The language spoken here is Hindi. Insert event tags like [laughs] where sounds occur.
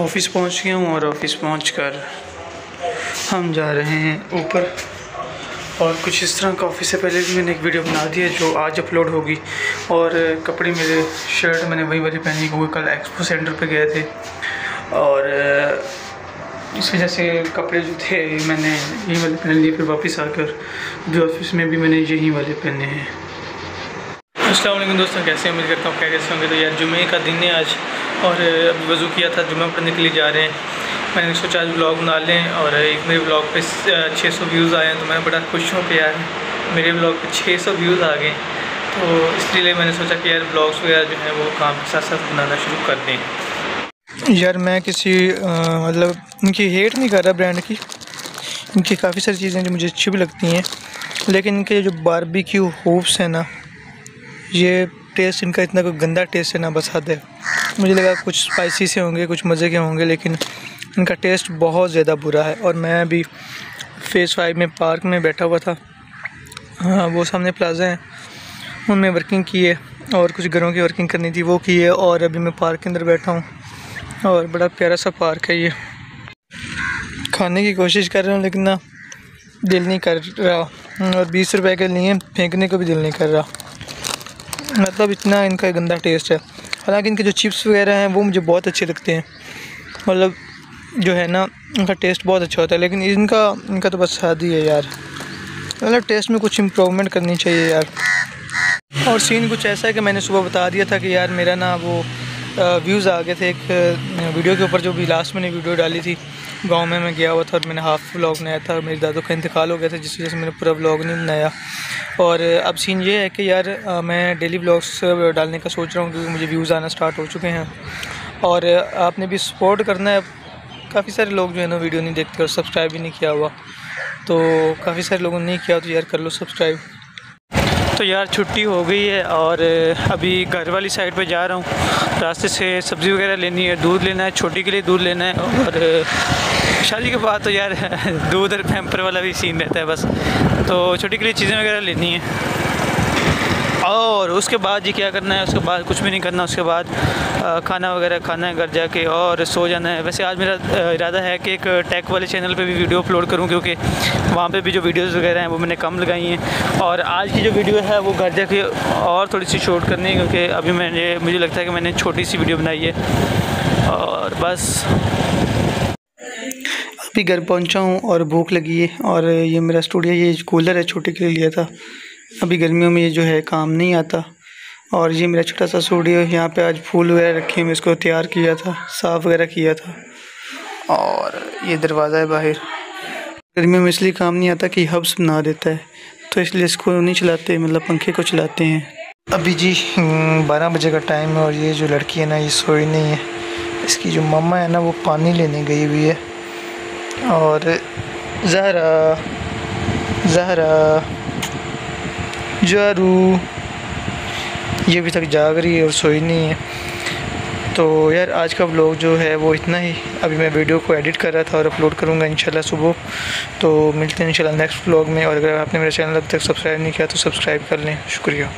ऑफ़िस पहुँच गया हूँ और ऑफ़िस पहुँच कर हम जा रहे हैं ऊपर। और कुछ इस तरह का ऑफ़िस से पहले भी मैंने एक वीडियो बना दी है जो आज अपलोड होगी। और कपड़े मेरे शर्ट मैंने वही वाली पहनी क्योंकि कल एक्सपो सेंटर पे गए थे। और इस वजह से कपड़े जो थे मैंने यही वाले पहन लिए, फिर वापस आकर जो ऑफ़िस में भी मैंने यही वाले पहने हैं। असल दोस्तों, कैसे उम्मीद करता हूँ क्या कैसे होंगे। तो यार जुमे का दिन है आज, और, अभी वज़ू किया था, जुम्मे पढ़ने के लिए जा रहे हैं। मैंने सोचा आज ब्लॉग बना लें, और एक मेरे ब्लॉग पे 600 व्यूज़ आए हैं तो मैं बड़ा खुश हूँ कि यार, मेरे ब्लॉग पे 600 व्यूज़ आ गए। तो इसलिए मैंने सोचा कि यार ब्लॉग्स वगैरह जो है, वो काम के साथ साथ बनाना शुरू कर दें। यार, मैं किसी मतलब उनकी हेट नहीं कर रहा ब्रांड की। इनकी काफ़ी सारी चीज़ें जो मुझे अच्छी भी लगती हैं, लेकिन इनके जो बारबेक्यू होप्स हैं ना ये टेस्ट इनका इतना कोई गंदा टेस्ट है ना, बसा दे मुझे लगा कुछ स्पाइसी से होंगे, कुछ मज़े के होंगे, लेकिन इनका टेस्ट बहुत ज़्यादा बुरा है। और मैं अभी फेस फाइव में पार्क में बैठा हुआ था। हाँ वो सामने प्लाजा है। उनमें वर्किंग की है और कुछ घरों की वर्किंग करनी थी, वो की है और अभी मैं पार्क के अंदर बैठा हूँ। और बड़ा प्यारा सा पार्क है ये। खाने की कोशिश कर रहा हूँ, लेकिन ना दिल नहीं कर रहा। और बीस रुपए के लिए फेंकने को भी दिल नहीं कर रहा। मतलब इतना इनका गंदा टेस्ट है। हालाँकि इनके जो चिप्स वगैरह हैं, वो मुझे बहुत अच्छे लगते हैं। मतलब जो है ना, इनका टेस्ट बहुत अच्छा होता है, लेकिन इनका इनका तो बस शादी है यार। मतलब टेस्ट में कुछ इम्प्रूवमेंट करनी चाहिए यार। और सीन कुछ ऐसा है कि मैंने सुबह बता दिया था कि यार मेरा ना वो व्यूज़ आ गए थे एक वीडियो के ऊपर जो भी लास्ट मैंने वीडियो डाली थी। गाँव में मैं गया हुआ था और मैंने हाफ़ व्लॉग बनाया था और मेरे दादू का इंतकाल हो गया था जिस वजह से मैंने पूरा व्लॉग नहीं बनाया और अब सीन ये है कि यार मैं डेली व्लॉग्स डालने का सोच रहा हूँ क्योंकि मुझे व्यूज़ आना स्टार्ट हो चुके हैं। और आपने भी सपोर्ट करना है। काफ़ी सारे लोग जो है ना वीडियो नहीं देखते और सब्सक्राइब भी नहीं किया हुआ। तो काफ़ी सारे लोगों ने नहीं किया तो यार कर लो सब्सक्राइब तो यार छुट्टी हो गई है और अभी घर वाली साइड पे जा रहा हूँ। रास्ते से सब्ज़ी वगैरह लेनी है, दूध लेना है, छोटी के लिए दूध लेना है और शादी के बाद तो यार [laughs] दूध और पैम्पर वाला भी सीन रहता है बस। तो छोटी के लिए चीज़ें वगैरह लेनी है। और उसके बाद जी क्या करना है, उसके बाद कुछ भी नहीं करना, उसके बाद खाना वगैरह खाना है घर जाके और सो जाना है। वैसे आज मेरा इरादा है कि एक टैक वाले चैनल पे भी वीडियो अपलोड करूँ क्योंकि वहाँ पे भी जो वीडियोस वगैरह हैं वो मैंने कम लगाई हैं। और आज की जो वीडियो है वो घर जाके और थोड़ी सी शूट करनी है क्योंकि अभी मैंने, मुझे लगता है कि मैंने छोटी सी वीडियो बनाई है। और बस। अभी घर पहुँचा हूँ और भूख लगी है और ये मेरा स्टूडियो ये कूलर है छोटे के लिए लिया था। अभी गर्मियों में ये जो है काम नहीं आता और ये मेरा छोटा सा स्टूडियो यहाँ पे आज फूल वगैरह रखे हैं, मैं इसको तैयार किया था, साफ़ वगैरह किया था और ये दरवाज़ा है बाहर। गर्मियों में इसलिए काम नहीं आता कि हब्स बना देता है तो इसलिए इसको नहीं चलाते मतलब पंखे को चलाते हैं। अभी जी बारह बजे का टाइम है और ये जो लड़की है ना, ये सोई नहीं है। इसकी जो मम्मा है ना, वो पानी लेने गई हुई है। और जहरा जहरा जारू ये अभी तक जाग रही है और सोई नहीं है। तो यार, आज का ब्लॉग जो है वो इतना ही। अभी मैं वीडियो को एडिट कर रहा था और अपलोड करूँगा इंशाल्लाह सुबह। तो मिलते हैं इंशाल्लाह नेक्स्ट ब्लॉग में। और अगर आपने मेरा चैनल अब तक सब्सक्राइब नहीं किया तो सब्सक्राइब कर लें। शुक्रिया।